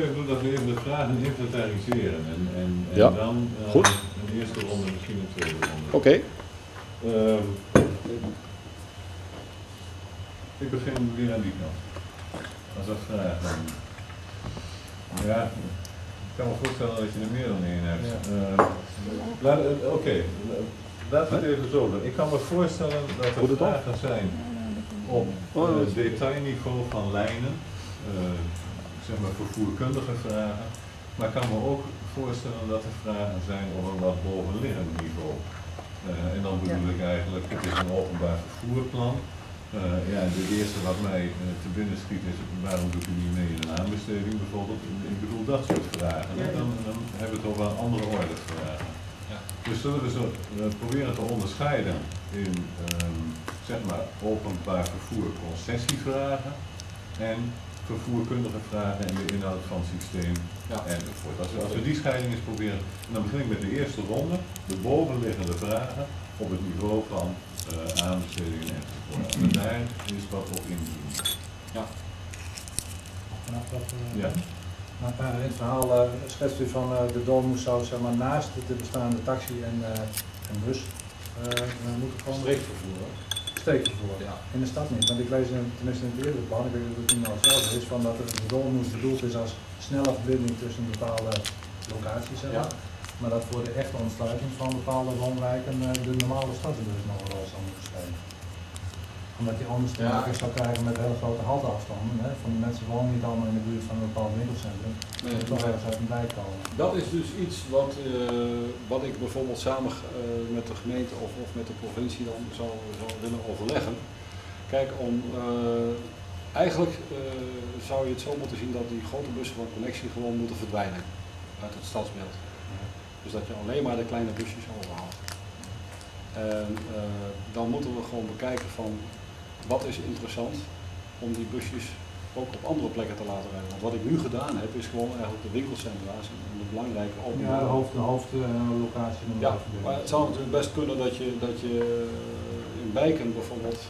Ik doe dat we even de vragen inventariseren en, en, en Ja, dan eh, goed. een eerste ronde, misschien een tweede ronde. Oké, Ehm, ik begin weer aan die kant. Als dat vragen. Ja, ik kan me voorstellen dat je er meer dan één hebt. Ehm, laat- eh, Oké, laten we het even zo doen. Ik kan me voorstellen dat er vragen zijn op Oh, detailniveau van lijnen, eh, zeg maar vervoerkundige vragen. Maar ik kan me ook voorstellen dat er vragen zijn op een wat bovenliggend niveau. Eh, en dan bedoel ik eigenlijk, het is een openbaar vervoerplan. Eh, ja, de eerste wat mij eh, te binnen schiet is, waarom doet u niet mee in een aanbesteding bijvoorbeeld? Ik bedoel dat soort vragen. hè. Dan, dan hebben we het over een andere orde vragen. Ja. Dus zullen we zo proberen te onderscheiden in ehm, zeg maar openbaar vervoer concessievragen en vervoerkundige vragen en de inhoud van het systeem Ja. enzovoort. Als we, als we die scheiding eens proberen, en dan begin ik met de eerste ronde, de bovenliggende vragen op het niveau van eh aanbestedingen enzovoort. En daar is wat op in te doen. Vanaf dat, eh, Ja. nou, eh, in het verhaal eh, schetst u van eh, de Dolmoes zou zeg maar, naast de bestaande taxi en, eh, en bus moeten komen. Streekvervoer. Streekvervoer. Ja. In de stad niet, want ik lees in, tenminste in het eerder plan, ik weet niet of het nu al hetzelfde is, van dat de Dolmoes bedoeld is als snelle verbinding tussen bepaalde locaties, zeg maar. Maar dat voor de echte ontsluiting van bepaalde woonwijken eh, de normale stadsbus nog een rol zou moeten spelen. Omdat je anders te maken zou krijgen met hele grote halteafstanden. Hè? Van de mensen wonen niet allemaal in de buurt van een bepaald winkelcentrum. Nee, toch ergens uit een wijk komen. Dat is dus iets wat, eh, wat ik bijvoorbeeld samen eh, met de gemeente of, of met de provincie dan zou, zou willen overleggen. Kijk, om, eh, eigenlijk zou je het zo moeten zien dat die grote bussen van connectie gewoon moeten verdwijnen uit het stadsbeeld. Dus dat je alleen maar de kleine busjes overhoudt. En dan moeten we gewoon bekijken van wat is interessant om die busjes ook op andere plekken te laten rijden. Want wat ik nu gedaan heb, is gewoon eigenlijk de winkelcentra's en de belangrijke Ja, openbare de, hoofd, de hoofdlocatie. uh, ja, maar het zou natuurlijk best kunnen dat je, dat je in wijken bijvoorbeeld,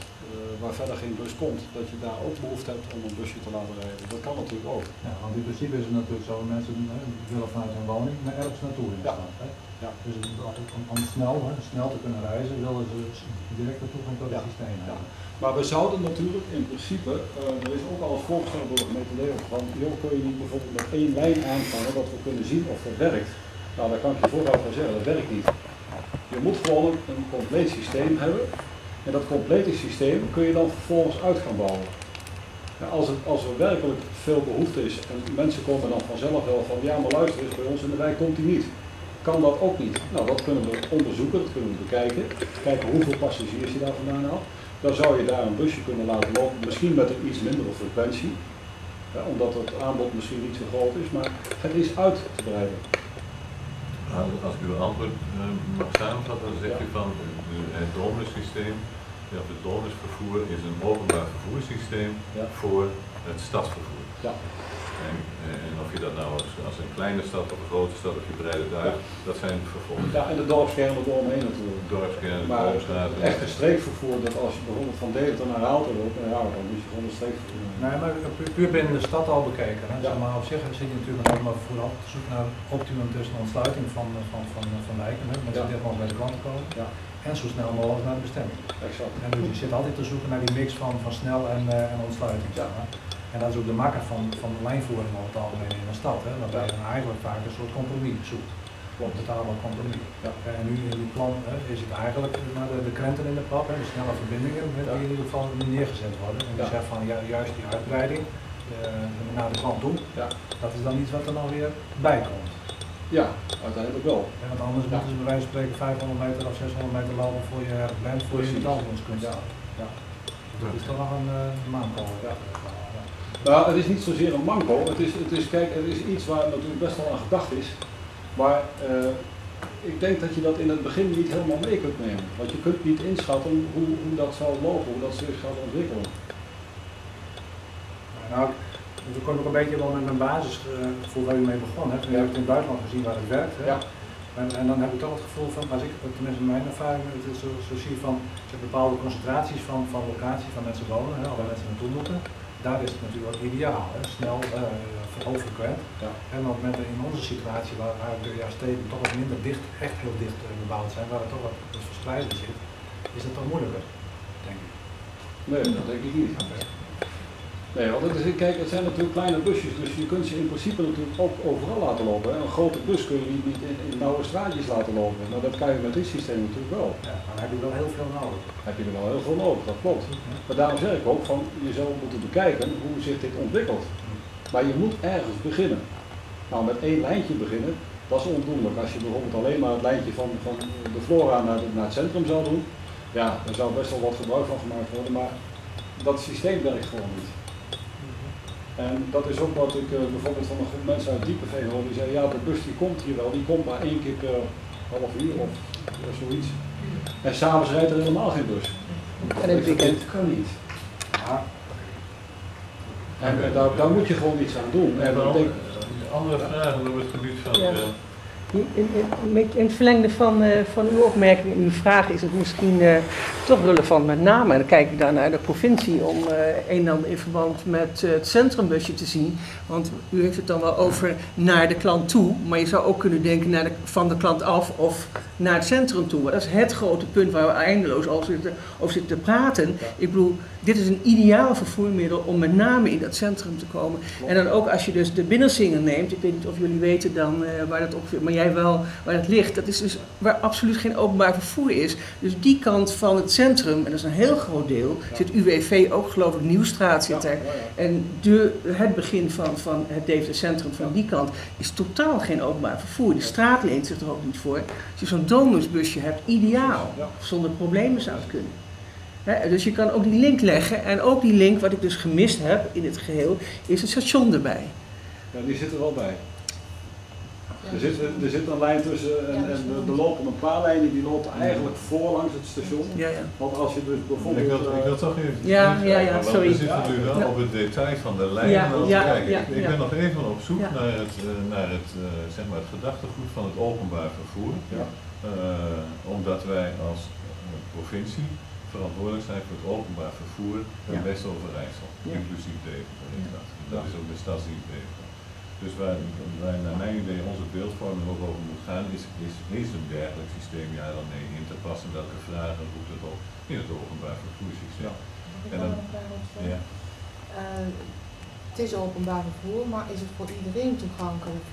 waar verder geen bus komt, dat je daar ook behoefte hebt om een busje te laten rijden. Dat kan natuurlijk ook. Ja, want in principe is het natuurlijk zo, mensen hè, willen vanuit hun woning naar ergens naartoe in de Ja. stad. Hè? Ja. Dus om, om snel, hè, snel te kunnen reizen, willen ze directe toegang tot het Ja. systeem Ja. hebben. Maar we zouden natuurlijk in principe, eh, er is ook al voorgesteld door de Leeuwen van, joh, kun je niet bijvoorbeeld met één lijn aanvangen, dat we kunnen zien of dat werkt. Nou, daar kan ik je vooruit van zeggen, dat werkt niet. Je moet gewoon een compleet systeem hebben. En dat complete systeem kun je dan vervolgens uit gaan bouwen. Ja, als, het, als er werkelijk veel behoefte is en mensen komen dan vanzelf wel van, ja maar luister eens, bij ons in de wijk komt die niet. Kan dat ook niet? Nou, dat kunnen we onderzoeken, dat kunnen we bekijken. Kijken hoeveel passagiers je daar vandaan haalt. Dan zou je daar een busje kunnen laten lopen, misschien met een iets mindere frequentie. Ja, omdat het aanbod misschien niet zo groot is, maar het is uit te breiden. Nou, Als ik uw antwoord eh, mag samenvatten, dan zegt Ja. u van eh, het domussysteem, ja, of het domusvervoer is een openbaar vervoerssysteem Ja. voor het stadsvervoer. Ja. En, eh, en of je dat nou als, als een kleine stad of een grote stad of je breidt het uit, dat zijn vervolgens Ja, en de dorpskernen eromheen natuurlijk. dorpskernen, Maar dorpsstraten. echt een streekvervoer, dat als je bijvoorbeeld van Deventer naar wilt, nou ja, dan moet je gewoon een streekvervoer. Nee, maar pu- puur binnen de stad al bekeken. Hè? Ja. Zeg maar op zich zit je natuurlijk nog allemaal vooral te zoeken naar het optimum tussen de ontsluiting van, van, van, van wijken. Hè? Mensen Ja. die mogelijk bij de klanten komen. Ja. En zo snel mogelijk naar de bestemming. Exact. En dus je zit altijd te zoeken naar die mix van, van snel en, eh, en ontsluiting. maar. En dat is ook de makker van, van de lijnvoering over het algemeen in een stad. Hè? Waarbij je dan eigenlijk vaak een soort compromis zoekt. Een betaalbaar compromis. Ja. En nu in dit plan hè, is het eigenlijk maar de, de krenten in de pap, hè, de snelle verbindingen, hè, die in ieder geval neergezet worden. En die Ja. zegt van ja, juist die uitbreiding eh, naar de klant toe, Ja. dat is dan iets wat er nog weer bij komt. Ja, uiteindelijk wel. Hè, want anders moeten ze bij wijze van spreken 500 meter of 600 meter lopen voor je ergens bent, voor je. Alphons kunt Ja. Ja. Dat is toch nog een uh, maanko. Ja. Nou, het is niet zozeer een manco. Het is, het is, kijk, het is iets waar natuurlijk best wel aan gedacht is. Maar eh, ik denk dat je dat in het begin niet helemaal mee kunt nemen. Want je kunt niet inschatten hoe, hoe dat zal lopen, hoe dat zich gaat ontwikkelen. Nou, we komen ook een beetje wel met mijn basisgevoel waar u mee begon. Hè. Je hebt het in het buitenland gezien waar het werkt. Hè. Ja. En, en dan heb ik toch het gevoel van, als ik, tenminste mijn ervaring, het is zo, zo zie van je hebt bepaalde concentraties van, van locatie van mensen wonen, hè, waar mensen naartoe moeten. daar is het natuurlijk ideaal. Hè? Snel, uh, hoogfrequent. Ja. En op het moment in onze situatie waar, waar de ja, steden toch wat minder dicht, echt heel dicht uh, bebouwd zijn, waar het toch wat verspreiding zit, is het toch moeilijker, denk ik. Nee, dat denk ik niet. Nee, want het, is, kijk, het zijn natuurlijk kleine busjes, dus je kunt ze in principe natuurlijk ook overal laten lopen. Hè. Een grote bus kun je niet, in, in nauwe straatjes laten lopen. Nou, dat kan je met dit systeem natuurlijk wel. Ja, maar dan heb je wel heel veel nodig. Heb je er wel heel veel nodig, dat klopt. Maar daarom zeg ik ook van, je zou moeten bekijken hoe zich dit ontwikkelt. Maar je moet ergens beginnen. Nou, met één lijntje beginnen, dat is ondoenlijk. Als je bijvoorbeeld alleen maar het lijntje van, van de Flora naar, naar het centrum zou doen, ja, er zou best wel wat gebruik van gemaakt worden, maar dat systeem werkt gewoon niet. En dat is ook wat ik uh, bijvoorbeeld van een groep mensen uit Diepeveen hoor. Die zeiden, ja de bus die komt hier wel, die komt maar één keer per half uur of, of zoiets. En s'avonds rijdt er helemaal geen bus. En in het weekend. Dat kan niet. Ja. En uh, daar, daar, moet je gewoon iets aan doen. En en denk... andere vragen op het gebied van... Ja. In, in, in, het verlengde van, uh, van uw opmerking uw vraag is het misschien uh, toch relevant met name, en dan kijk ik dan naar de provincie, om uh, een en ander in verband met het centrumbusje te zien. Want u heeft het dan wel over naar de klant toe, maar je zou ook kunnen denken naar van de klant af of naar het centrum toe. Dat is het grote punt waar we eindeloos over zitten, over zitten te praten. Ik bedoel, dit is een ideaal vervoermiddel om met name in dat centrum te komen. En dan ook als je dus de binnenzingen neemt, ik weet niet of jullie weten dan waar dat ongeveer, maar jij wel waar het ligt, dat is dus waar absoluut geen openbaar vervoer is. Dus die kant van het centrum, en dat is een heel groot deel, zit UWV ook geloof ik, Nieuwstraat zit er. En de, het begin van, van het Deventer Centrum van die kant is totaal geen openbaar vervoer. De straat leent zich er ook niet voor. Als je zo'n domusbusje hebt, ideaal. Zonder problemen zou het kunnen. He, dus je kan ook die link leggen. En ook die link, wat ik dus gemist heb in het geheel, is het station erbij. Ja, die zit er wel bij. Er zit, er zit een lijn tussen en, en er lopen een paar lijnen die lopen eigenlijk voor langs het station. Ja, ja. Want als je dus bijvoorbeeld... Ik wil, ik wil toch even... Ja, ja, ja, sorry. We zitten nu wel op het detail van de lijn ja, ja, kijken. Ja, ik ben nog even op zoek naar, het, uh, naar het, uh, zeg maar het gedachtegoed van het openbaar vervoer. Ja. Uh, omdat wij als provincie verantwoordelijk zijn voor het openbaar vervoer in ja. West-Overijssel, inclusief Deventer. Dat is ook de stadsdienst Deventer. Dus waar, waar naar mijn idee onze beeldvorming ook over moet gaan, is, is, is een dergelijk systeem ja dan nee in te passen. Welke vragen roept het op in het openbaar vervoerssysteem? En dan, ja. Uh, het is openbaar vervoer, maar is het voor iedereen toegankelijk?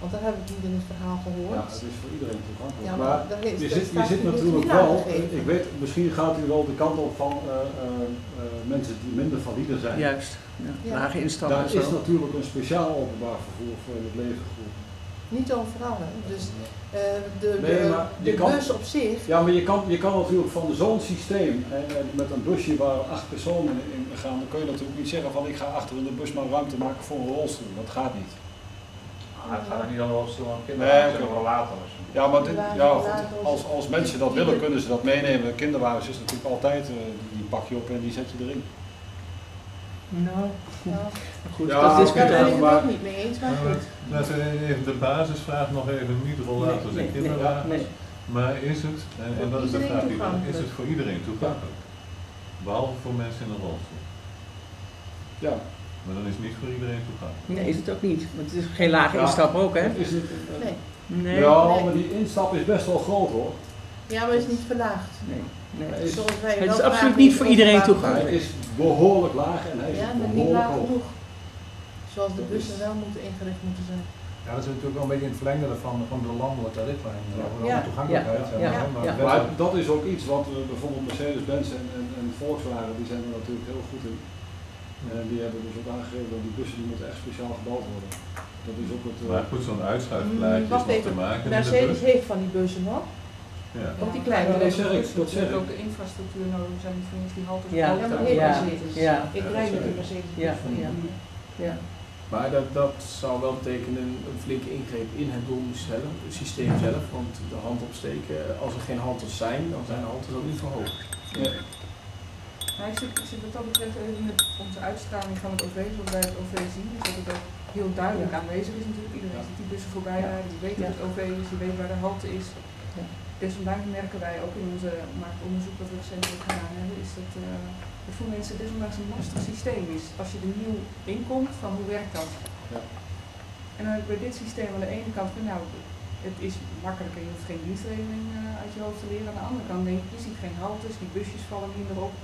Want dat heb ik niet in het verhaal gehoord. Ja, het is voor iedereen toegankelijk. Ja, maar, maar je, zit, je zit natuurlijk wel, ik weet, misschien gaat u wel de kant op van uh, uh, mensen die minder valide zijn. Juist, ja. ja. lage instappen. Daar is natuurlijk een speciaal openbaar vervoer voor het legergroep. Niet overal, hè. Dus uh, de, nee, de, de kan, bus op zich. Ja, maar je kan, je kan natuurlijk van zo'n systeem, en, en, met een busje waar acht personen in gaan, dan kun je natuurlijk niet zeggen van ik ga achter in de bus maar ruimte maken voor een rolstoel. Dat gaat niet. Maar het gaat er niet dan wel stil aan kinderwagens nee, okay. later. Ja, maar dit, ja, goed, als, als mensen dat willen, kunnen ze dat meenemen. Kinderwagens is natuurlijk altijd, uh, die pak je op en die zet je erin. Nou, ja. goed, ja, dat is daar ben ik het ook niet mee eens, maar goed. Laten we even de basisvraag nog even niet rollen als nee, een kinderwagen. Nee, nee. Maar is het, en, en dat is de vraag die dan, is het voor iedereen toegankelijk? Behalve voor mensen in een rolstoel. Ja. Maar dan is het niet voor iedereen toegankelijk. Nee, is het ook niet. Want het is geen lage ja, instap ook, hè? Is het, uh, nee. nee. Ja, nee. maar die instap is best wel groot hoor. Ja, maar het is niet verlaagd. Nee. nee. Het is absoluut niet voor iedereen toegankelijk. Hij is behoorlijk laag en hij is ja, maar niet laag genoeg. Zoals de bussen wel moeten ingericht moeten zijn. Ja, dat is natuurlijk wel een beetje in het verlengde van, van de landelijke richtlijn. Ja. Ja. toegankelijkheid. Ja. Ja. Maar, Ja. maar dat is ook iets wat uh, bijvoorbeeld Mercedes-Benz en, en, en Volkswagen, die zijn er natuurlijk heel goed in. En die hebben dus ook aangegeven dat die bussen die moeten echt speciaal gebouwd worden. Dat is ook het. Uh, maar goed, zo'n uitschuifplaatje is nog te maken. Mercedes heeft van die bussen nog. Ja. Ook die kleine Ja, dat zeg ik, dat zeg ik. ook de infrastructuur nodig zijn voor die haltes Ja. Ja, maar Ja. Mercedes. Ja. Ik rijd met die Mercedes. Ja, ja. ja. Maar dat, dat zou wel betekenen een flinke ingreep in het doelsysteem zelf. Want de hand opsteken, als er geen handels zijn, dan zijn de handels ook niet verhoogd. Ja. Ik zit, zit wat dat betreft even met onze uitstraling van het OV, zoals wij het OV zien, is dat het ook heel duidelijk aanwezig is natuurlijk. Iedereen ziet die bussen voorbij rijden, die weet dat het OV is, die weet waar de halte is. desondanks merken wij ook in onze marktonderzoek dat we recentelijk gedaan hebben, is dat eh, het voor mensen desondanks een lastig systeem is. Als je er nieuw inkomt, van hoe werkt dat? Ja. En dan heb ik bij dit systeem aan de ene kant van nou, het is makkelijker, je hoeft geen dienstregeling eh, uit je hoofd te leren. Aan de andere kant denk ik, je ziet geen haltes, die busjes vallen minder op.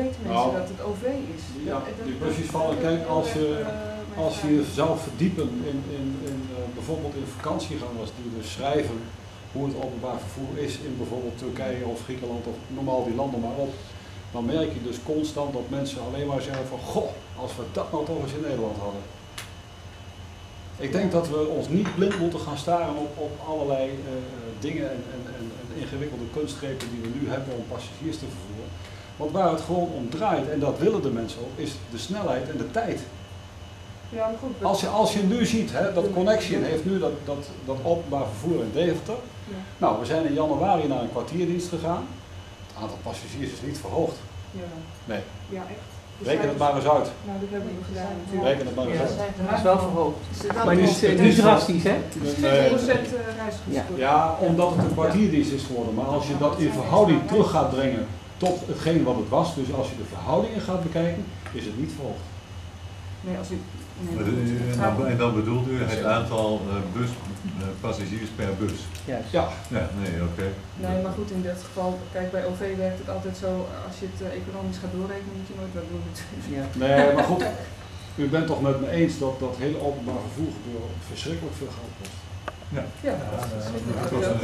Weten mensen Nou, dat het OV is? ja, Dat- die vallen, is kijk, als je- eh, Als je vraag. je zou verdiepen in, in, in eh, bijvoorbeeld in vakantiegangers die dus schrijven hoe het openbaar vervoer is in bijvoorbeeld Turkije of Griekenland of noem al die landen maar op, dan merk je dus constant dat mensen alleen maar zeggen van goh, als we dat nou toch eens in Nederland hadden. Ik denk dat we ons niet blind moeten gaan staren op, op allerlei eh, dingen en, en, en, en ingewikkelde kunstgrepen die we nu hebben om passagiers te vervoeren. Want waar het gewoon om draait, en dat willen de mensen ook, is de snelheid en de tijd. Ja, maar goed. Als je, als je nu ziet, hè, dat Connection heeft nu dat, dat, dat openbaar vervoer in Deventer. Ja. Nou, we zijn in januari naar een kwartierdienst gegaan. Het aantal passagiers is niet verhoogd. Ja, Nee, ja echt. Reken het cijfers- maar eens uit. Nou, dat hebben we gedaan natuurlijk. Reken het maar eens Ja. uit. Dat is wel verhoogd. Is Maar niet, het niet is- drastisch, hè? Nee. 20% eh, reizigers. Ja, omdat het een kwartierdienst is geworden. Maar als je dat in verhouding terug gaat brengen tot hetgeen wat het was, dus als je de verhoudingen gaat bekijken, is het niet verhoogd. Nee, als u... Nee, en dan- bedoelt u het aantal eh, bus, eh, passagiers per bus? Juist. Ja, Ja, nee, oké. Nee, maar goed, in dit geval, kijk, bij OV werkt het altijd zo, als je het eh, economisch gaat doorrekenen, moet je nooit wat doen. Ja. nee, maar goed. U bent toch met me eens dat dat hele openbaar vervoer gebeuren verschrikkelijk veel geld kost. Ja, Ja,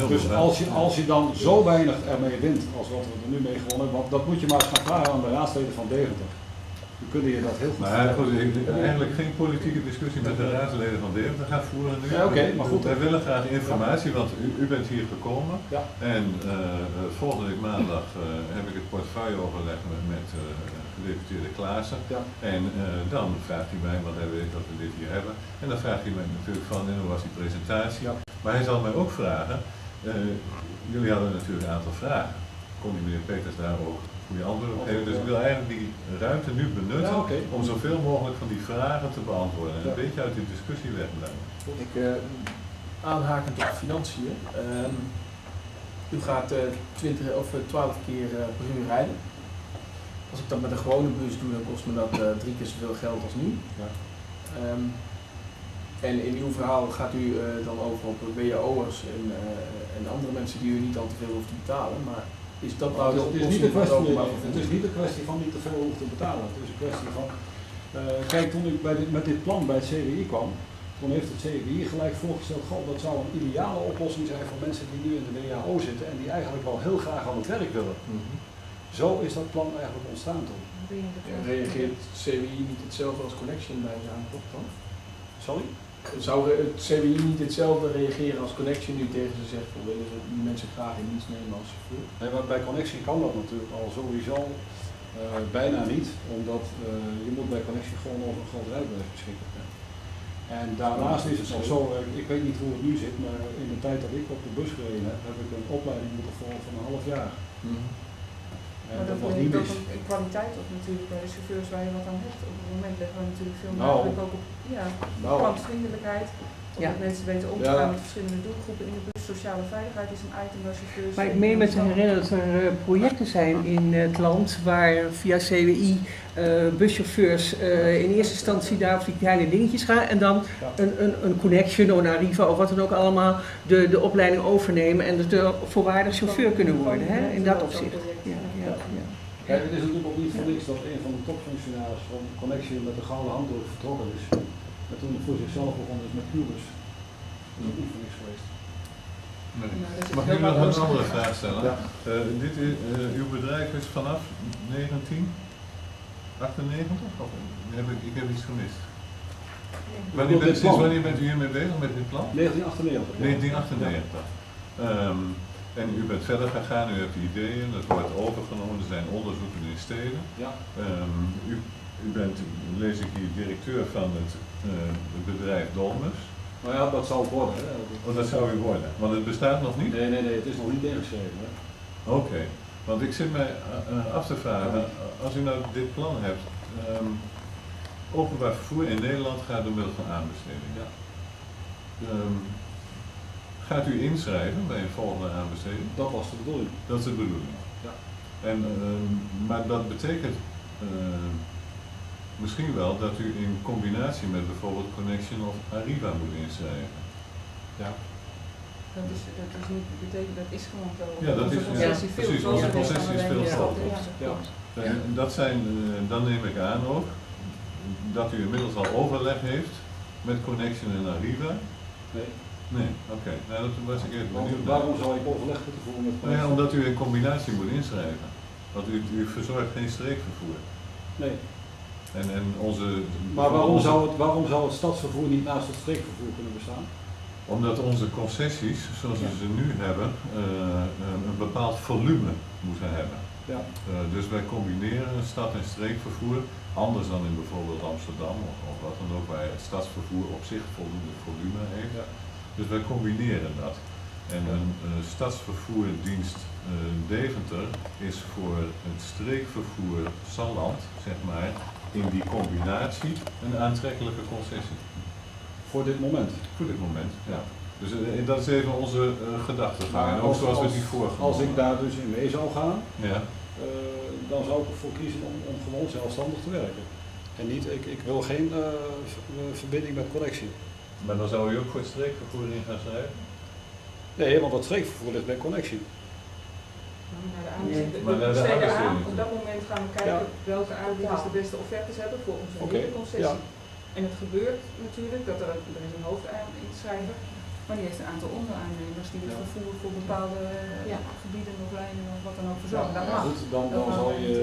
Dus als je, als je dan zo weinig ermee wint als wat we er nu mee gewonnen hebben, want dat moet je maar eens gaan vragen aan de raadsleden van Deventer. Dan kunnen je dat heel goed Maar eigenlijk geen politieke discussie met de raadsleden van Deventer gaan voeren nu. Ja, oké, maar goed. Wij willen graag informatie, want u, u bent hier gekomen. Ja. En eh, eh, volgende week maandag eh, heb ik het portefeuilleoverleg met, met eh, gedeputeerde Klaassen. Ja. En eh, dan vraagt hij mij, want hij weet dat we dit hier hebben. En dan vraagt hij mij natuurlijk van, en hoe was die presentatie? Ja. Maar hij zal mij ook vragen, eh, jullie hadden natuurlijk een aantal vragen. Kon die meneer Peters daar ook goede antwoorden op geven? Dus ik wil eigenlijk die ruimte nu benutten Ja, om zoveel mogelijk van die vragen te beantwoorden. En een beetje uit die discussie weg blijven. Ik, eh, aanhakend op financiën. ehm, u gaat eh 20 of eh, 12 keer per uur rijden. Als ik dat met een gewone bus doe, dan kost me dat eh, drie keer zoveel geld als nu. Ja. Ehm, en in uw verhaal gaat u eh, dan over op WO'ers en, eh, en andere mensen die u niet al te veel hoeft te betalen. Maar is dat nou de oplossing het het is niet een kwestie van niet te veel hoeven te betalen. Het is een kwestie van. eh, kijk, toen ik bij dit, met dit plan bij het CWI kwam, toen heeft het CWI gelijk voorgesteld: goh, dat zou een ideale oplossing zijn voor mensen die nu in de WHO zitten en die eigenlijk wel heel graag aan het werk willen. Mhm. Zo is dat plan eigenlijk ontstaan toen. Ja, reageert CWI niet hetzelfde als Connection bij de aankoop dan? Sorry? Zou het CWI niet hetzelfde reageren als Connection nu tegen ze zegt, we willen die mensen graag in dienst nemen als chauffeur? Nee, maar bij Connection kan dat natuurlijk al sowieso eh, bijna niet, omdat eh, je moet bij Connection gewoon over een groot rijbewijs beschikken. En daarnaast is het nog zo, eh, ik weet niet hoe het nu zit, maar in de tijd dat ik op de bus gereden heb, heb ik een opleiding moeten volgen van een half jaar. En Maar dat levert niet ook een, een kwaliteit op natuurlijk bij de chauffeurs waar je wat aan hebt. Op het moment leggen we natuurlijk veel Nou. nadruk ook op ja, Nou, klantvriendelijkheid. Ja. dat mensen weten om te Ja. gaan met verschillende doelgroepen in de bus. Sociale veiligheid is een item waar chauffeurs... Maar ik meen me te herinneren dat er eh, projecten zijn in het land waar via CWI eh, buschauffeurs eh, in eerste instantie daar op die kleine dingetjes gaan en dan Ja. een, een, een connection of een Arriva of wat dan ook allemaal de, de opleiding overnemen en dus de volwaardig chauffeur kunnen worden hè, in dat opzicht. Ja. Kijk, het is natuurlijk ook niet voor niks dat een van de topfunctionarissen van Connection met de gouden handdoek vertrokken is. En toen voor zichzelf begonnen is met Cubus. Dat is ook niet voor niks geweest. Nee. Mag ik nog wat een andere vraag stellen? Ja. Eh, dit is, eh, uw bedrijf is vanaf 1998? Of heb ik, ik heb iets gemist. Wanneer Dit bent, sinds wanneer bent u hiermee bezig met dit plan? 1998. 1998. Ehm, en u bent verder gegaan, u hebt ideeën, dat wordt overgenomen, er zijn onderzoeken in steden. Ja. Ehm, u, u bent, lees ik hier, directeur van het, eh, het bedrijf Dolmus. Nou ja, dat zou het worden. Hè. Want dat zou u worden, want het bestaat nog niet? Nee, nee, nee, het is nog niet ingeschreven. Oké, want ik zit mij eh, eh, af te vragen, als u nou dit plan hebt, ehm, openbaar vervoer in Nederland gaat door middel van aanbesteding. Ja. Ehm, gaat u inschrijven bij een volgende aanbesteding? Dat was de bedoeling. Dat is de bedoeling. Ja. En, ehm, maar dat betekent ehm, misschien wel dat u in combinatie met bijvoorbeeld Connection of Arriva moet inschrijven. Ja. Dat is, dat is niet, betekent, dat is gewoon zo. Ja, dat Onze is- concessie ja, veel precies, onze concessie is veel groter. Ja. En dat zijn, eh, dan neem ik aan ook dat u inmiddels al overleg heeft met Connection en Arriva. Nee. Nee, oké. Nou, dat was ik even benieuwd. waarom zou ik overleg moeten voeren met Nou ja, omdat u in combinatie moet inschrijven. Want u, u verzorgt geen streekvervoer. Nee. En, en onze... Maar waarom onze- zou, het, waarom zou het stadsvervoer niet naast het streekvervoer kunnen bestaan? Omdat onze concessies, zoals we ze nu hebben, eh, een, een bepaald volume moeten hebben. Ja. Eh, dus wij combineren stad- en streekvervoer, anders dan in bijvoorbeeld Amsterdam of, of wat dan ook, waar het stadsvervoer op zich voldoende volume heeft. Dus wij combineren dat. En een stadsvervoerdienst eh, Deventer is voor het streekvervoer Salland, zeg maar, in die combinatie een aantrekkelijke concessie. Voor dit moment. Voor dit moment, ja. Dus eh, dat is even onze uh, gedachtegang. En ook als- zoals we die vorige Als ik daar dus in mee zou gaan, Ja, dan zou ik ervoor kiezen om, om gewoon zelfstandig te werken. En niet, ik, ik wil geen verbinding met connectie. Maar dan zou je ook voor het streekvervoer in gaan schrijven? Nee, want dat streekvervoer ligt bij connectie. Maar we aan. Op dat moment gaan we kijken welke aanbieders de beste offertes hebben voor onze hele concessie. ja. En het gebeurt natuurlijk dat er, er is een hoofdinschrijver, maar die heeft een aantal onderaannemers die het Ja. vervoer voor bepaalde eh, Ja. gebieden of lijnen of wat dan ook Ja, verzorgen. Mag. goed, dan, dan, zou je,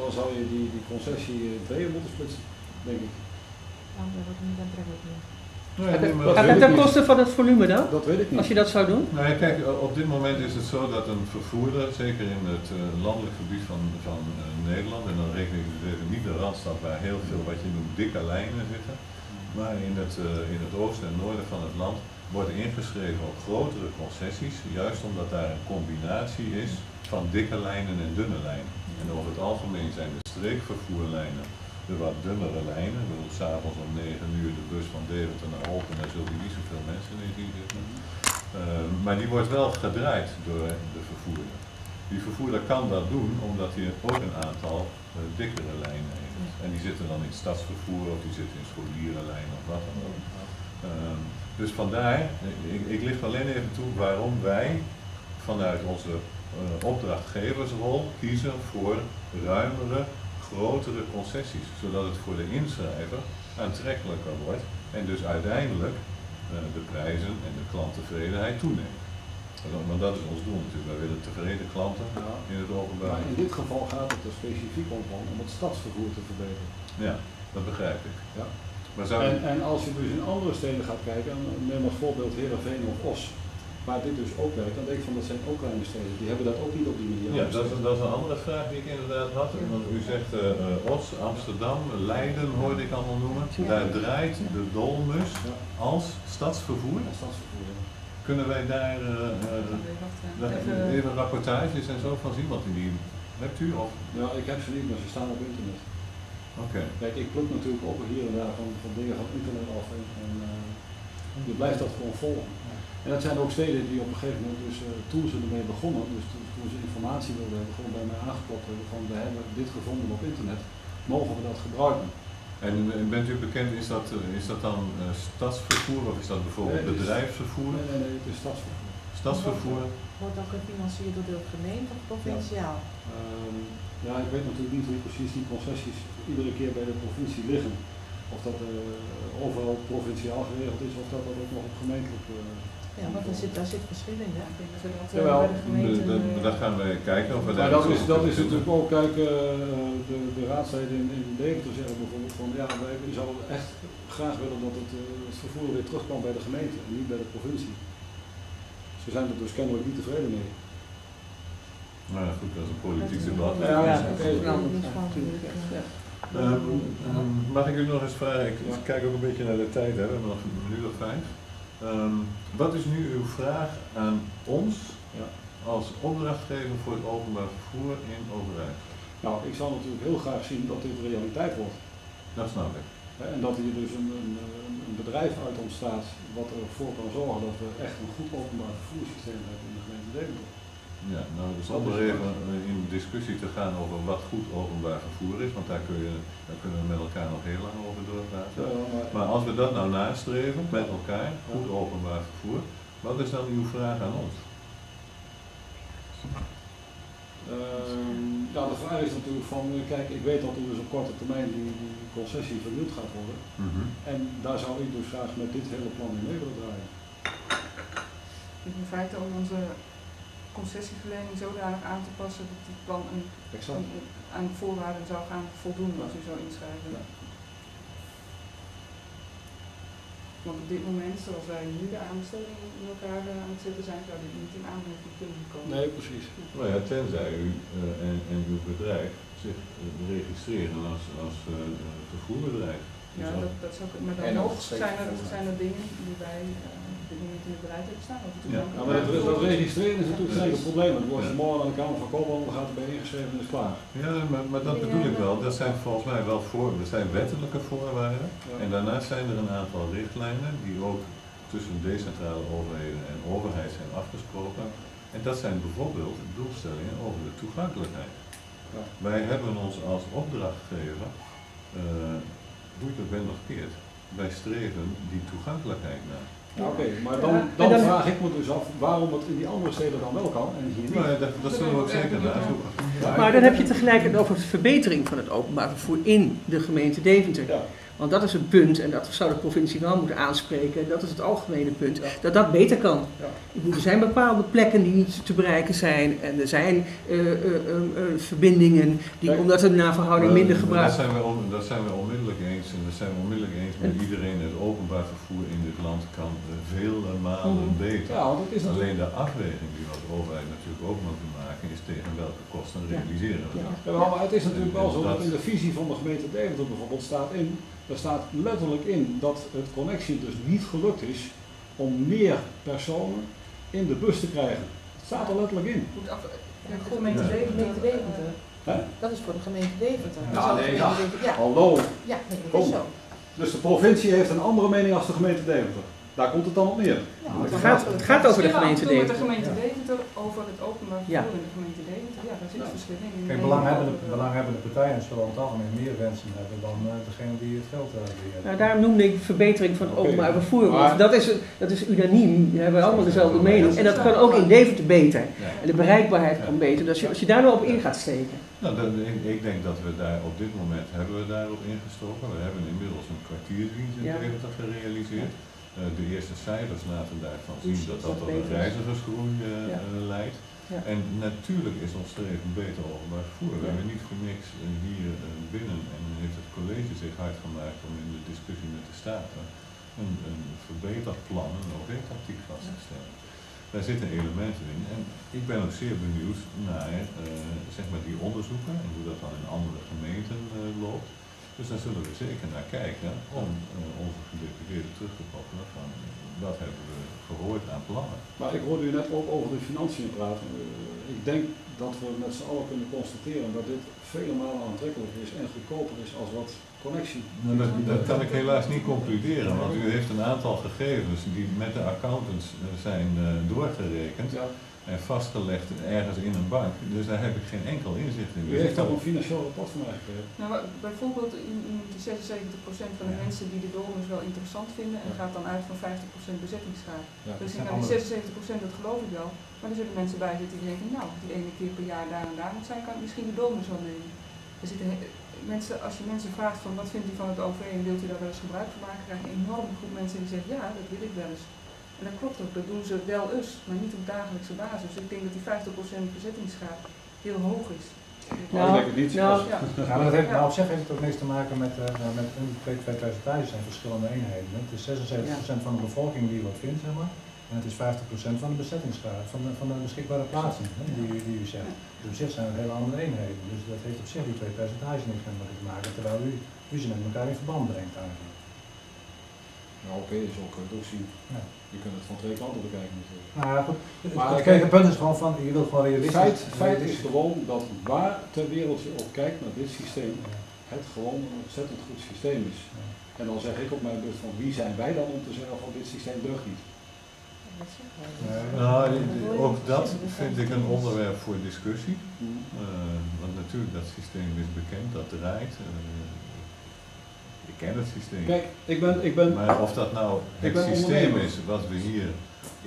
dan zou je die, die concessie in tweeën moeten splitsen, denk ik. Dan wordt het niet meer. Nee, Gaat nee, het ten koste van het volume dan? Dat weet ik niet. Als je dat zou doen? Nou ja, kijk, op dit moment is het zo dat een vervoerder, zeker in het eh, landelijk gebied van, van eh, Nederland, en dan reken ik dus even niet de Randstad waar heel veel wat je noemt dikke lijnen zitten, maar in het, eh, in het oosten en noorden van het land worden ingeschreven op grotere concessies, juist omdat daar een combinatie is van dikke lijnen en dunne lijnen. En over het algemeen zijn de streekvervoerlijnen de wat dunnere lijnen. Ik bedoel, s'avonds om 9 uur de bus van Deventer naar Olpen, daar zul je niet zoveel mensen in zien zitten. Uh, maar die wordt wel gedraaid door de vervoerder. Die vervoerder kan dat doen omdat hij ook een aantal uh, dikkere lijnen heeft. En die zitten dan in stadsvervoer of die zitten in scholierenlijnen of wat dan ook. Uh, dus vandaar, ik, ik licht alleen even toe waarom wij vanuit onze uh, opdrachtgeversrol kiezen voor ruimere, grotere concessies, zodat het voor de inschrijver aantrekkelijker wordt en dus uiteindelijk uh, de prijzen en de klanttevredenheid toenemen. Want dat is ons doel natuurlijk, wij willen tevreden klanten Ja. in het openbaar. Maar in dit geval gaat het er specifiek om, om het stadsvervoer te verbeteren. Ja, dat begrijp ik. Ja. Maar zou En, en als je dus in andere steden gaat kijken, en neem als voorbeeld Heerenveen of Os, waar dit dus ook werkt, dan denk ik van dat zijn ook kleine steden. Die hebben dat ook niet op die manier. Ja, dat is, dat is een andere vraag die ik inderdaad had. Want u zegt eh eh, Os, Amsterdam, Leiden hoorde ik allemaal noemen. Daar draait de Dolmus Ja, als stadsvervoer. als stadsvervoer. ja. Kunnen wij daar eh, eh, daar Even- even rapportages en zo van zien? Want die hebt u of? Ja, ik heb ze niet, maar ze staan op internet. Oké. Kijk, ik pluk natuurlijk ook hier en daar van, van dingen van internet af en, en eh, je blijft dat gewoon volgen. En dat zijn ook steden die op een gegeven moment, dus eh, toen ze ermee begonnen, dus toen, toen ze informatie wilden hebben, gewoon bij mij aangeklopt hebben van we hebben dit gevonden op internet, mogen we dat gebruiken? En eh, bent u bekend, is dat, eh, is dat dan eh, stadsvervoer of is dat bijvoorbeeld Nee, het is- bedrijfsvervoer? Nee, nee, nee, het is stadsvervoer. Stadsvervoer? Wordt dat gefinancierd door de gemeente of provinciaal? Ehm, ja, ik weet natuurlijk niet hoe precies die concessies iedere keer bij de provincie liggen. Of dat eh, overal provinciaal geregeld is of dat dat ook nog op gemeentelijk eh, Ja, want er zit, daar zit verschil in, hè? Dat we Jawel. eh, bij de gemeente... De- de- eh, dat gaan wij kijken of we daar Maar dat is, dat is natuurlijk ook, kijk, eh, de, de raadsleden in, in Deventer zeggen bijvoorbeeld van ja, wij zouden echt graag willen dat het, het vervoer weer terugkwam bij de gemeente en niet bij de provincie. Ze zijn er dus kennelijk niet tevreden mee. Nou ja, goed, dat is een politiek debat. Ja, Ja, oké. dat is een ander vraag, van- natuurlijk, ja. Ehm, ehm, mag ik u nog eens vragen? Ik kijk ook een beetje naar de tijd, hè? we hebben nog een minuut of vijf. Ehm, wat is nu uw vraag aan ons Ja. als opdrachtgever voor het openbaar vervoer in Overijssel? Nou, ik zou natuurlijk heel graag zien dat dit realiteit wordt. Dat snap ik. En dat hier dus een, een, een- een bedrijf uit ontstaat wat ervoor kan zorgen dat we echt een goed openbaar vervoerssysteem hebben in de gemeente Deventer. Ja, nou, Dat zonder is- even in discussie te gaan over wat goed openbaar vervoer is, want daar, kun je, daar kunnen we met elkaar nog heel lang over doorpraten. Ja, maar, Maar als we dat nou nastreven met elkaar, goed openbaar vervoer, wat is dan uw vraag aan ons? Ehm, ja, de vraag is natuurlijk van, eh, kijk, ik weet dat er dus op korte termijn die, die concessie vernieuwd gaat worden. En daar zou ik dus graag met dit hele plan in mee willen draaien. In feite om onze concessieverlening zodanig aan te passen dat dit plan een, aan de voorwaarden zou gaan voldoen als u zou inschrijven. Ja. Want op dit moment, zoals wij nu de aanbestedingen in elkaar eh, aan het zetten zijn, zou dit niet in aanmerking kunnen komen. Nee, precies. Nou ja, tenzij u eh, en, en uw bedrijf zich eh, registreren als, als eh, vervoerbedrijf. Ja, dat, dat zou kunnen. Maar dan nog zijn er, zijn er dingen die wij eh, moment in het beleid hebben staan. Of Ja. Ja, maar dat, dat registreren is natuurlijk geen enkel probleem. Je Ja. morgen aan de Kamer van Koophandel gaat, je ingeschreven en is klaar. Ja, maar, maar dat Ja, bedoel ik wel. dat- zijn volgens mij wel voor, dat zijn wettelijke voorwaarden. Ja. En daarnaast zijn er een aantal richtlijnen die ook tussen decentrale overheden en overheid zijn afgesproken. En dat zijn bijvoorbeeld doelstellingen over de toegankelijkheid. Ja. Wij hebben ons als opdrachtgever, eh het bent nog keert, wij streven die toegankelijkheid na. Ja, Oké, maar dan, dan, vraag ik me dus af waarom het in die andere steden dan wel kan en hier niet. Nou ja, dat, dat zullen we ook zeker nazoeken. Maar dan heb je tegelijkertijd over de verbetering van het openbaar vervoer in de gemeente Deventer. Ja, Want dat is het punt, en dat zou de provincie wel moeten aanspreken, dat is het algemene punt, dat dat beter kan. ja. Er zijn bepaalde plekken die niet te bereiken zijn en er zijn eh, eh, eh, eh, verbindingen die, Kijk. omdat er naar verhouding minder gebruikt Dat zijn, we on- dat zijn we onmiddellijk eens en dat zijn we onmiddellijk eens met En- iedereen. Het openbaar vervoer in dit land kan vele malen Mhm. beter. ja, want het is. Alleen de afweging die we als overheid natuurlijk ook moeten maken is tegen welke kosten realiseren we Ja. dat. Ja, maar het is natuurlijk wel zo dat in de visie van de gemeente Deventer bijvoorbeeld staat in, er staat letterlijk in dat het connectie dus niet gelukt is om meer personen in de bus te krijgen. Het staat er letterlijk in. Goed af, Ja, de goed, gemeente Deventer. Dat is voor de gemeente Deventer. Ja, nee, ja. Hallo. ja, nee, dat Kom. is zo. Dus de provincie heeft een andere mening als de gemeente Deventer. Daar komt het dan op neer. Ja, Het gaat- het gaat over de gemeente toen met de Deventer. gemeente Deventer over het openbaar Ja. vervoer in de gemeente Deventer. Ja, daar zit Ja. verschil in. Kijk, belanghebbende, belanghebbende partijen zullen over het algemeen meer wensen hebben dan eh, degene die het geld uh, beheren. Nou, daarom noemde ik verbetering van het openbaar vervoer. Want dat is, dat is unaniem. We hebben allemaal dezelfde mening. En dat kan ook in Deventer beter. En de bereikbaarheid kan beter. Dus als je, als je daar nou op in gaat steken. Nou, dat, ik, denk dat we daar op dit moment hebben we daarop ingestoken. We hebben inmiddels een kwartierdienst in. Deventer gerealiseerd. Eh, de eerste cijfers laten daarvan zien dat dat tot een reizigersgroei eh, Ja. eh, leidt. Ja. En natuurlijk is ons streven beter openbaar vervoer. We Ja. hebben niet voor niks hier binnen en heeft het college zich hard gemaakt om in de discussie met de Staten een, een verbeterd plan, een OV-tactiek vast te stellen. Daar zitten elementen in en ik ben ook zeer benieuwd naar zeg maar die onderzoeken en hoe dat dan in andere gemeenten loopt. Dus daar zullen we zeker naar kijken om eh, onze gedeputeerden terug te koppelen van eh, wat hebben we gehoord aan plannen. Maar ik hoorde u net ook over de financiën praten. Eh, ik denk dat we met z'n allen kunnen constateren dat dit vele malen aantrekkelijker is en goedkoper is als wat connectie. Nou, dat, dat kan ik helaas niet concluderen, want u heeft een aantal gegevens die met de accountants zijn doorgerekend Ja. En vastgelegd ergens in een bank. Dus daar heb ik geen enkel inzicht in. U Dus heeft kan- een financieel rapport van gekregen. Nou, maar bijvoorbeeld in, in die 76% van de Ja. mensen die de dolmens wel interessant vinden en Ja. gaat dan uit van 50% bezettingsgraad. Ja. Dus ik die andere- 76% dat geloof ik wel. Maar er zitten mensen bij zitten die denken, nou, die ene keer per jaar daar en daar moet zijn, kan ik misschien de dolmens wel nemen. Er zitten mensen, als je mensen vraagt van wat vindt u van het OV en wilt u daar wel eens gebruik van maken, krijg je een enorme groep mensen die zeggen, ja, dat wil ik wel eens. En dat klopt ook, dat doen ze wel eens, maar niet op dagelijkse basis. Dus ik denk dat die 50% bezettingsgraad heel hoog is. Denk het niet. nou, als- Ja. Ja, maar dat heeft, nou, op zich heeft het ook niks te maken met, eh, nou, met twee, twee percentages zijn verschillende eenheden. Het is 76% van de bevolking die wat vindt, zeg maar. En het is 50% van de bezettingsgraad, van de, van de beschikbare plaatsen, hè, die, u- die u zegt. Dus op zich zijn het hele andere eenheden. Dus dat heeft op zich die twee percentages niks met elkaar te maken, terwijl u, u ze met elkaar in verband brengt eigenlijk. Nou oké, je het ook zien. Ja. Je kunt het van twee kanten bekijken natuurlijk. Nou ja, goed. Maar Maar het, kijk- het punt is gewoon van, je wilt gewoon realistisch. Feit, feit is gewoon dat waar ter wereld je op kijkt naar dit systeem, Ja. het gewoon een ontzettend goed systeem is. Ja. En dan zeg ik op mijn beurt van wie zijn wij dan om te zeggen van dit systeem deugt niet. Nou, ook dat vind ik een onderwerp voor discussie. Eh, want natuurlijk, dat systeem is bekend, dat draait. Eh, ik ken het systeem. Kijk, ik ben, ik ben, Maar of dat nou het systeem is wat we hier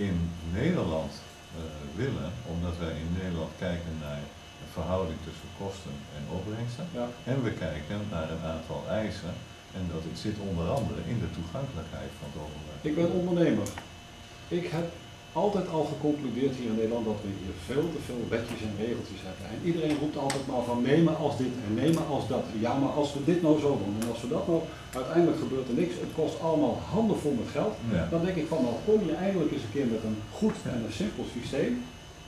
in Nederland eh, willen, omdat wij in Nederland kijken naar de verhouding tussen kosten en opbrengsten. ja, En we kijken naar een aantal eisen. En dat zit onder andere in de toegankelijkheid van het openbaar. ik ben ondernemer. Ik heb altijd al geconcludeerd hier in Nederland dat we hier veel te veel wetjes en regeltjes hebben. En iedereen roept altijd maar van nemen als dit en nemen als dat. Ja, maar als we dit nou zo doen en als we dat nou, uiteindelijk gebeurt er niks. Het kost allemaal handenvol met geld. Ja. Dan denk ik van, nou kom je eindelijk eens een keer met een goed en een simpel systeem.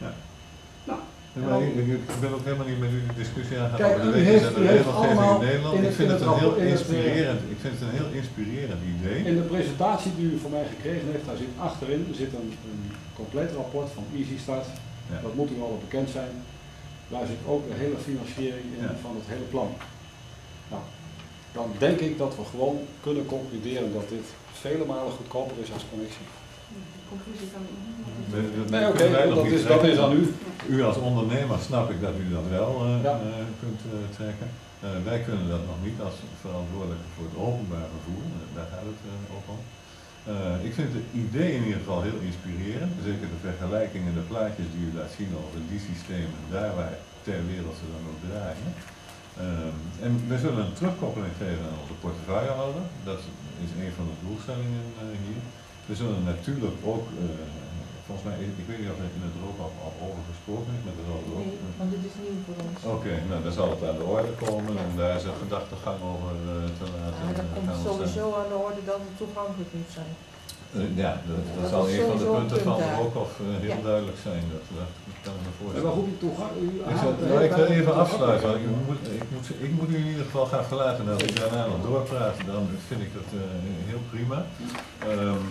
Ja. Maar ik, ben ook helemaal niet met u de discussie aangaan Kijk, over de heeft- en de regelgeving in Nederland. in Ik vind in het het een heel in inspirerend, ik vind het een heel inspirerend idee. In de presentatie die u van mij gekregen heeft, daar zit achterin zit een, een compleet rapport van Easy Start. Ja. Dat moet u al bekend zijn. Daar zit ook de hele financiering in Ja. van het hele plan. Nou, dan denk ik dat we gewoon kunnen concluderen dat dit vele malen goedkoper is als connectie. De conclusie kan ik Nee, oké, dat, is, dat is aan u. U als ondernemer snap ik dat u dat wel eh, Ja. eh, kunt eh, trekken. Eh, wij kunnen dat nog niet als verantwoordelijke voor het openbaar vervoer, daar gaat het eh, ook om. Eh, ik vind het idee in ieder geval heel inspirerend. Zeker de vergelijkingen, de plaatjes die u laat zien over die systemen, daar waar ter wereld ze dan ook draaien. Ehm, en we zullen een terugkoppeling geven aan onze portefeuillehouder. Dat is een van de doelstellingen eh, hier. We zullen natuurlijk ook, eh, volgens mij, ik, weet niet of er in het er ook al, al over gesproken is, maar er zal er ook. Nee, want dit is nieuw voor ons. Oké, nou dan zal het aan de orde komen en daar is een gedachtegang over eh, te laten. Ja, dan eh, komt sowieso aan de orde dat het toegankelijk moet zijn. Eh, ja, dat, dat Dat zal een van de punten van ook of eh, heel Ja. duidelijk zijn. Dat, dat kan ik me En voorstellen. maar goed, toegang, Ik, zal, de nou, ik wil even afsluiten, want ik moet, ik, moet, ik moet u in ieder geval gaan verlaten. En als ik daarna nog doorpraat, dan vind ik dat eh, heel prima. Ehm,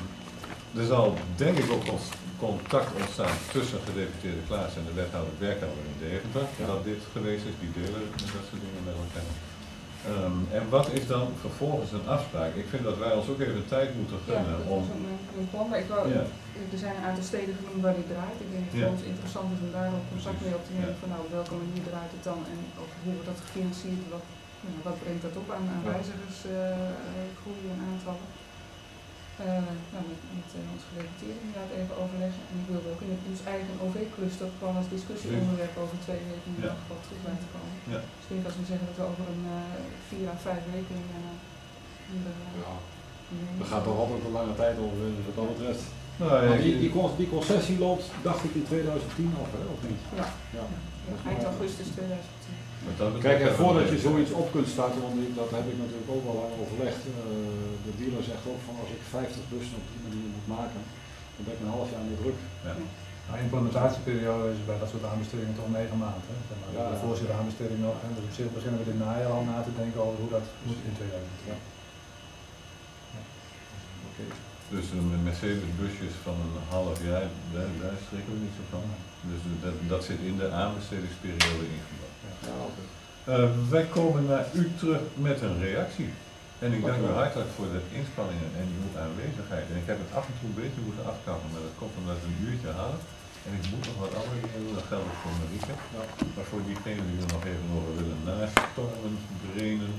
er zal denk ik ook ons- contact ontstaan tussen gedeputeerde Klaas en de wethouder werkhouder in Deventer. Ja. Dat dit geweest is, die delen dat soort dingen met elkaar. Ehm, en wat is dan vervolgens een afspraak? Ik vind dat wij ons ook even tijd moeten gunnen om... mijn, mijn plan. Maar ik wou, Ja. Er zijn een aantal steden genoemd waar dit draait. Ik denk dat het Ja. voor ons interessant is om daar ook contact mee op te nemen. Ja. Van nou, op welke manier draait het dan en ook hoe wordt dat gefinancierd? Wat, nou, wat brengt dat op aan, aan Ja. reizigersgroei en aantallen? Eh, nou, met, met eh, ons gedeputeerde inderdaad even overleggen. En ik wilde ook in het, ons eigen OV-cluster gewoon als discussieonderwerp over twee weken in ieder geval terug laten komen. Ja. Dus ik denk als we zeggen dat we over een eh, vier à vijf weken hier, Ja, er gaat toch altijd een lange tijd over, wat dat betreft. Nou, ja, die, die, con- die concessie loopt, dacht ik, in 2010 af, hè, of niet? Ja. Ja. Ja, eind augustus 2010. Kijk, en voordat je zoiets op kunt starten, want dat heb ik natuurlijk ook al lang overlegd. eh, de dealer zegt ook van als ik 50 bussen op die manier moet maken, dan ben ik een half jaar mee druk. Nou, implementatieperiode is bij dat soort aanbestedingen toch negen maanden. Hè? Zeg maar, Ja. Daarvoor zit de aanbesteding nog. Hè? Dus op zich beginnen we dit najaar al na te denken over hoe dat moet in 2000. Ja. Oké. Dus een Mercedes-busjes van een half jaar, daar, daar schrikken we niet zo van. Dus dat, dat zit in de aanbestedingsperiode ingebouwd. Eh, wij komen naar u terug met een reactie. En ik dank u hartelijk voor de inspanningen en uw aanwezigheid. En ik heb het af en toe een beetje moeten afkappen, maar dat komt omdat we een uurtje hadden. En ik moet nog wat andere dingen doen, dat geldt ook voor Marieke. Maar voor diegenen die er nog even over willen nastormen, brenen,